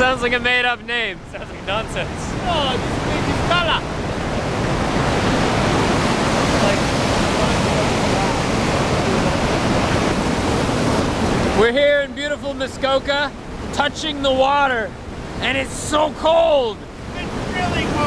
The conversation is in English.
Sounds like a made up name. Sounds like nonsense. Oh, this big fella. We're here in beautiful Muskoka, touching the water, and it's so cold. It's really cold.